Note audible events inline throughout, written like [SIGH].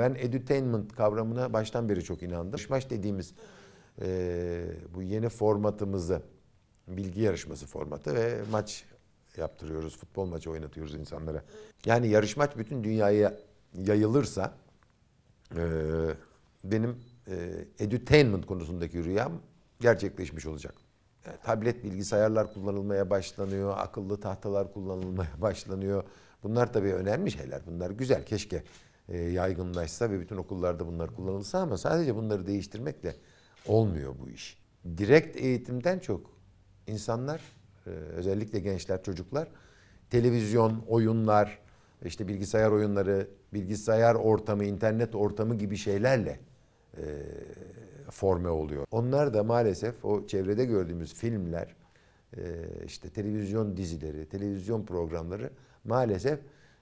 Ben edutainment kavramına baştan beri çok inandım. Maç dediğimiz e, bu yeni formatımızı, bilgi yarışması formatı ve maç yaptırıyoruz. Futbol maçı oynatıyoruz insanlara. Yani yarışmaç bütün dünyaya yayılırsa e, benim e, edutainment konusundaki rüyam gerçekleşmiş olacak. Tablet bilgisayarlar kullanılmaya başlanıyor, akıllı tahtalar kullanılmaya [LAUGHS] başlanıyor. Bunlar tabii önemli şeyler. Bunlar güzel. Keşke yaygınlaşsa ve bütün okullarda bunlar kullanılsa ama sadece bunları değiştirmekle olmuyor bu iş. Direkt eğitimden çok insanlar, e, özellikle gençler, çocuklar televizyon, oyunlar, işte bilgisayar oyunları, bilgisayar ortamı, internet ortamı gibi şeylerle e, forme oluyor. Onlar da maalesef o çevrede gördüğümüz filmler, e, işte televizyon dizileri, televizyon programları maalesef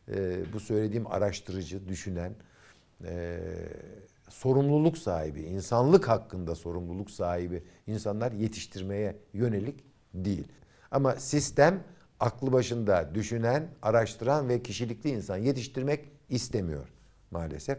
e, bu söylediğim araştırıcı, düşünen, e, sorumluluk sahibi, insanlık hakkında sorumluluk sahibi insanlar yetiştirmeye yönelik değil. Ama sistem aklı başında düşünen, araştıran ve kişilikli insan yetiştirmek istemiyor maalesef.